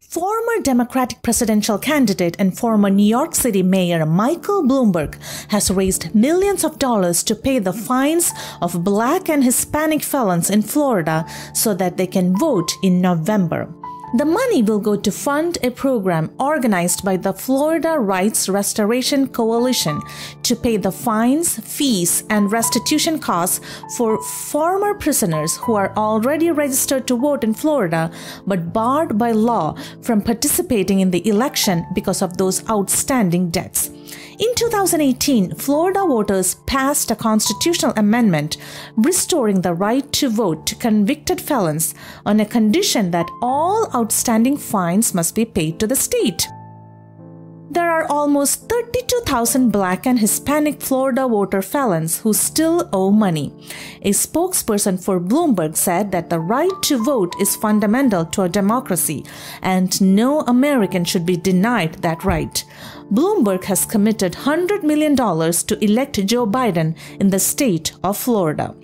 Former Democratic presidential candidate and former New York City Mayor Michael Bloomberg has raised millions of dollars to pay the fines of black and Hispanic felons in Florida so that they can vote in November. The money will go to fund a program organized by the Florida Rights Restoration Coalition to pay the fines, fees, and restitution costs for former prisoners who are already registered to vote in Florida but barred by law from participating in the election because of those outstanding debts. In 2018, Florida voters passed a constitutional amendment restoring the right to vote to convicted felons on a condition that all outstanding fines must be paid to the state. There are almost 32,000 black and Hispanic Florida voter felons who still owe money. A spokesperson for Bloomberg said that the right to vote is fundamental to a democracy and no American should be denied that right. Bloomberg has committed $100 million to elect Joe Biden in the state of Florida.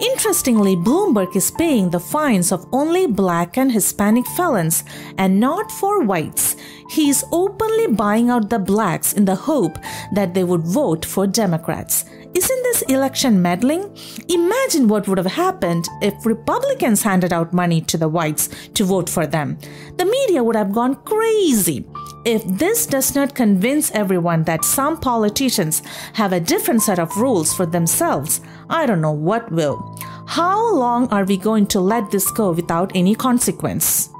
Interestingly, Bloomberg is paying the fines of only black and Hispanic felons and not for whites. He is openly buying out the blacks in the hope that they would vote for Democrats. Isn't this election meddling? Imagine what would have happened if Republicans handed out money to the whites to vote for them. The media would have gone crazy. If this does not convince everyone that some politicians have a different set of rules for themselves, I don't know what will. How long are we going to let this go without any consequence?